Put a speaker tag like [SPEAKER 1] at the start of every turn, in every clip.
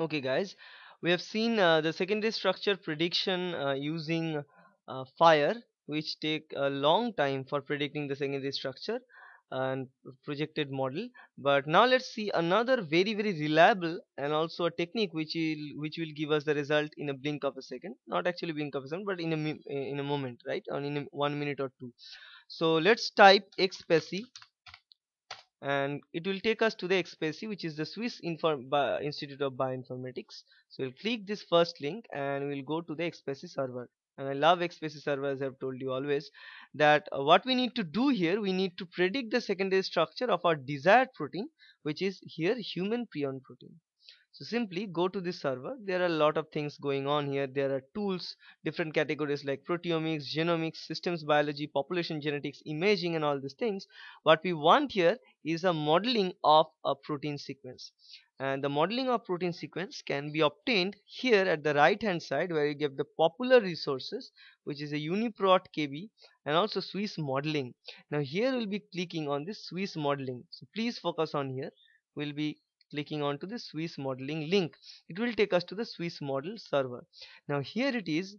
[SPEAKER 1] okay guys. We have seen uh, the secondary structure prediction uh, using uh, Phyre which take a long time for predicting the secondary structure and projected model. But now let's see another very very reliable and also a technique which will which will give us the result in a blink of a second. Not actually blink of a second but in a in a moment right? Or in one minute or two. So let's type ExPASy and it will take us to the ExPASy which is the Swiss Inform Institute of Bioinformatics. So we'll click this first link and we'll go to the ExPASy server. And I love ExPASy server as I've told you always that uh, what we need to do here we need to predict the secondary structure of our desired protein which is here human prion protein so simply go to this server. There are a lot of things going on here. There are tools different categories like proteomics genomics systems biology population genetics imaging and all these things. What we want here is a modeling of a protein sequence. And the modeling of protein sequence can be obtained here at the right hand side where you get the popular resources which is a uniprot kb and also swiss modeling. Now here we'll be clicking on this swiss modeling. So please focus on here. We'll be clicking onto the Swiss modeling link. It will take us to the Swiss model server. Now here it is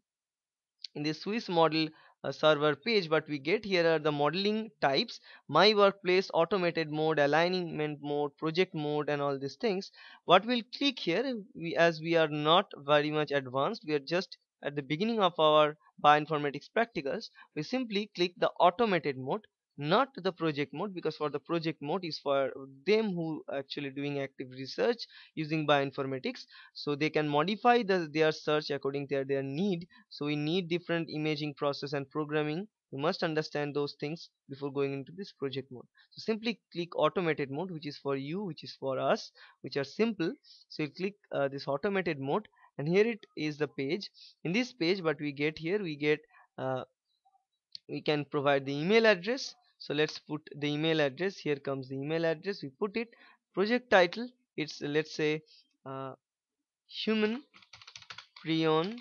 [SPEAKER 1] in the Swiss model uh, server page. What we get here are the modeling types my workplace automated mode alignment mode project mode and all these things. What we'll click here we as we are not very much advanced we are just at the beginning of our bioinformatics practicals we simply click the automated mode not the project mode because for the project mode is for them who actually doing active research using bioinformatics. So they can modify the, their search according to their, their need. So we need different imaging process and programming. You must understand those things before going into this project mode. So simply click automated mode which is for you which is for us which are simple. So you click uh, this automated mode and here it is the page. In this page what we get here we get uh, we can provide the email address so let's put the email address. Here comes the email address. We put it. Project title. It's let's say uh, human prion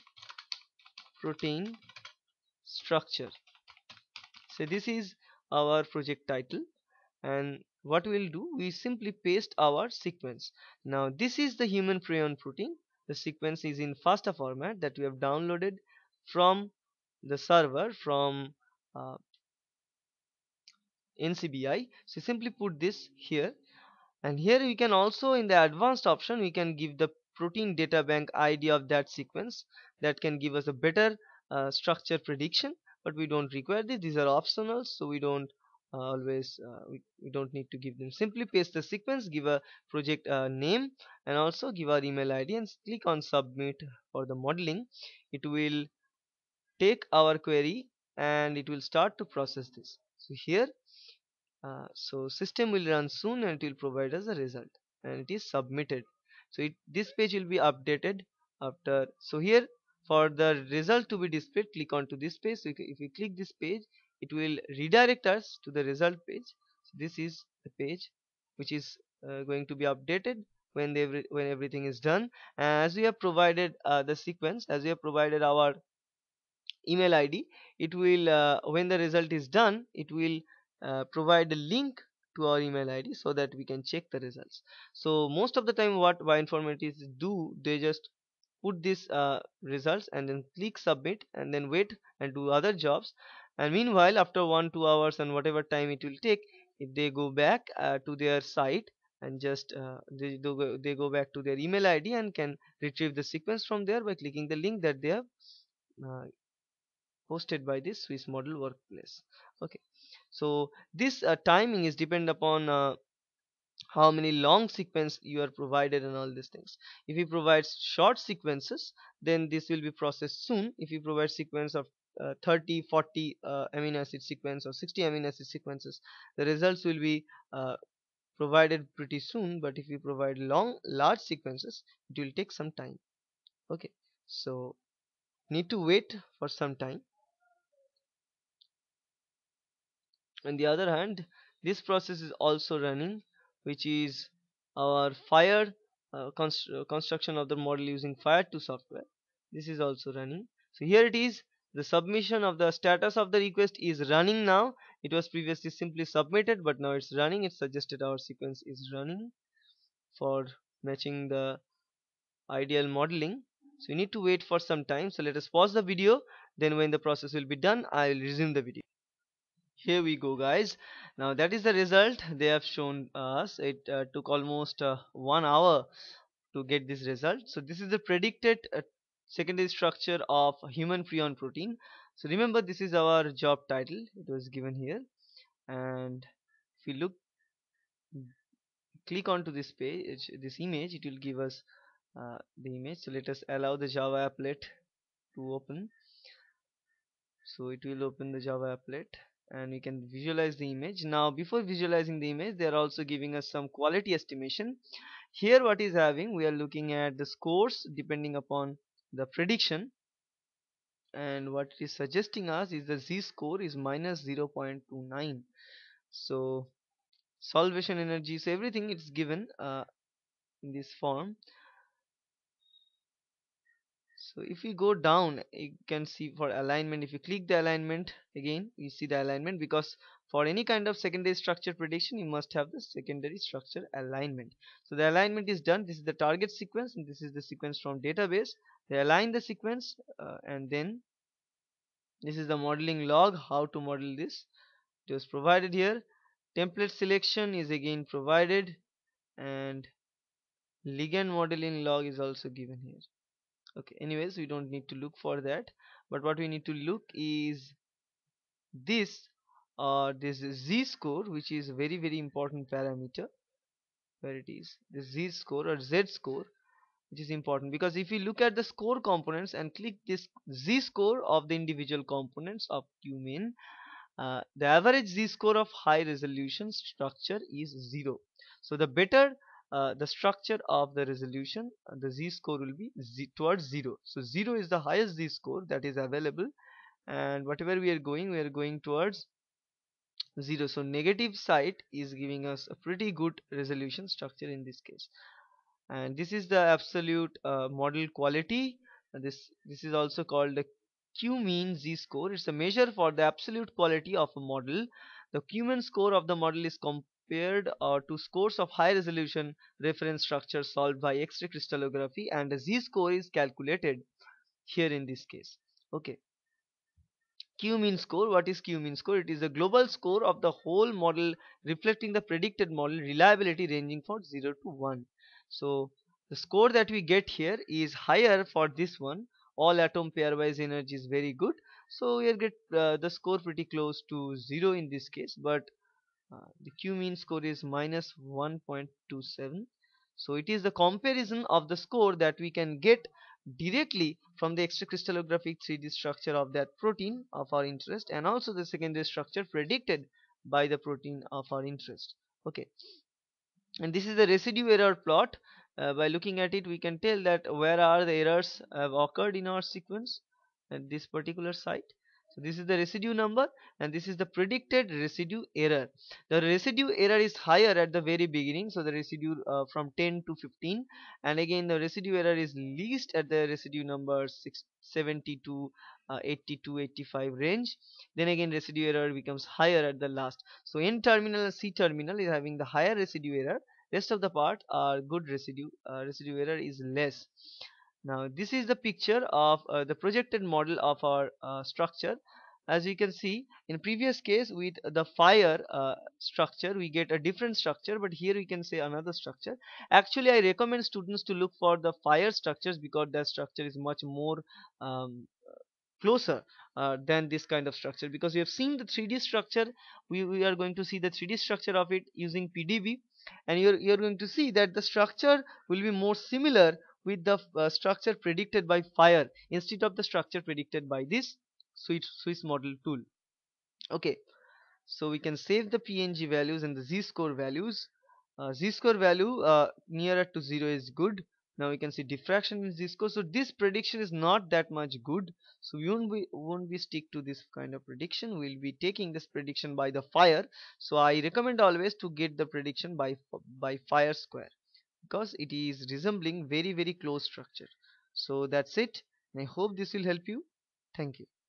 [SPEAKER 1] protein structure. So this is our project title. And what we'll do we simply paste our sequence. Now this is the human prion protein. The sequence is in FASTA format that we have downloaded from the server from uh, NCBI so simply put this here. And here we can also in the advanced option we can give the protein data bank ID of that sequence that can give us a better uh, structure prediction. But we don't require this. These are optional. So we don't uh, always uh, we, we don't need to give them. Simply paste the sequence give a project uh, name and also give our email id and click on submit for the modeling. It will take our query and it will start to process this. So here uh, so system will run soon and it will provide us a result. And it is submitted. So it, this page will be updated after. So here for the result to be displayed click onto this page. So if we click this page it will redirect us to the result page. So this is the page which is uh, going to be updated when they when everything is done. As we have provided uh, the sequence as we have provided our email id it will uh, when the result is done it will uh, provide a link to our email id so that we can check the results. So most of the time what bioinformatics do they just put these uh, results and then click submit and then wait and do other jobs. And meanwhile after one two hours and whatever time it will take if they go back uh, to their site and just uh, they, go, they go back to their email id and can retrieve the sequence from there by clicking the link that they have posted by this Swiss model workplace. Okay. So this uh, timing is depend upon uh, how many long sequence you are provided and all these things. If you provide short sequences then this will be processed soon. If you provide sequence of uh, 30 40 uh, amino acid sequence or 60 amino acid sequences the results will be uh, provided pretty soon. But if you provide long large sequences it will take some time. Okay. So need to wait for some time on the other hand this process is also running which is our Phyre uh, const uh, construction of the model using Phyre2 software. This is also running. So here it is. The submission of the status of the request is running now. It was previously simply submitted but now it's running. It suggested our sequence is running for matching the ideal modeling. So you need to wait for some time. So let us pause the video. Then when the process will be done I will resume the video here we go guys. Now that is the result they have shown us. It uh, took almost uh, one hour to get this result. So this is the predicted uh, secondary structure of human prion protein. So remember this is our job title. It was given here. And if you look click onto this page this image it will give us uh, the image. So let us allow the java applet to open. So it will open the java applet and we can visualize the image. Now before visualizing the image they are also giving us some quality estimation. Here what is having we are looking at the scores depending upon the prediction. And what it is suggesting us is the z-score is minus 0.29 so solvation energy so everything is given uh, in this form so if we go down you can see for alignment if you click the alignment again you see the alignment because for any kind of secondary structure prediction you must have the secondary structure alignment. So the alignment is done. This is the target sequence and this is the sequence from database. They align the sequence uh, and then this is the modeling log how to model this. It was provided here. Template selection is again provided and ligand modeling log is also given here okay anyways we don't need to look for that. But what we need to look is this uh, this z score which is very very important parameter. Where it is? The z score or z score which is important. Because if you look at the score components and click this z score of the individual components of QMEAN uh, the average z score of high resolution structure is zero. So the better uh, the structure of the resolution uh, the z-score will be z towards 0 so 0 is the highest z-score that is available. And whatever we are going we are going towards 0 so negative side is giving us a pretty good resolution structure in this case. And this is the absolute uh, model quality. This this is also called the QMEAN z score it's a measure for the absolute quality of a model. The QMEAN score of the model is compared uh, to scores of high resolution reference structures solved by X-ray crystallography and the z-score is calculated here in this case. Okay. QMEAN score. What is QMEAN score? It is the global score of the whole model reflecting the predicted model reliability ranging from 0 to 1 so the score that we get here is higher for this one. All atom pairwise energy is very good. So we get uh, the score pretty close to 0 in this case but uh, the QMEAN score is minus 1.27 so it is the comparison of the score that we can get directly from the X-ray crystallographic 3d structure of that protein of our interest and also the secondary structure predicted by the protein of our interest. Okay. And this is the residue error plot. Uh, by looking at it we can tell that where are the errors have occurred in our sequence at this particular site this is the residue number and this is the predicted residue error. The residue error is higher at the very beginning. So the residue uh, from 10 to 15 and again the residue error is least at the residue number 6 70 to uh, 80 to 85 range. Then again residue error becomes higher at the last. So n terminal and c terminal is having the higher residue error. Rest of the part are good residue uh, residue error is less now this is the picture of uh, the projected model of our uh, structure. As you can see in previous case with the Phyre uh, structure we get a different structure but here we can say another structure. Actually i recommend students to look for the Phyre structures because that structure is much more um, closer uh, than this kind of structure. Because we have seen the 3d structure we, we are going to see the 3d structure of it using pdb and you're, you're going to see that the structure will be more similar with the uh, structure predicted by Phyre instead of the structure predicted by this Swiss, model tool. Okay so we can save the png values and the z-score values. Uh, z-score value uh, nearer to 0 is good. Now we can see diffraction in z-score. So this prediction is not that much good. So we won't be won't be stick to this kind of prediction. We'll be taking this prediction by the Phyre. So i recommend always to get the prediction by by Phyre square because it is resembling very very close structure. So that's it. I hope this will help you. Thank you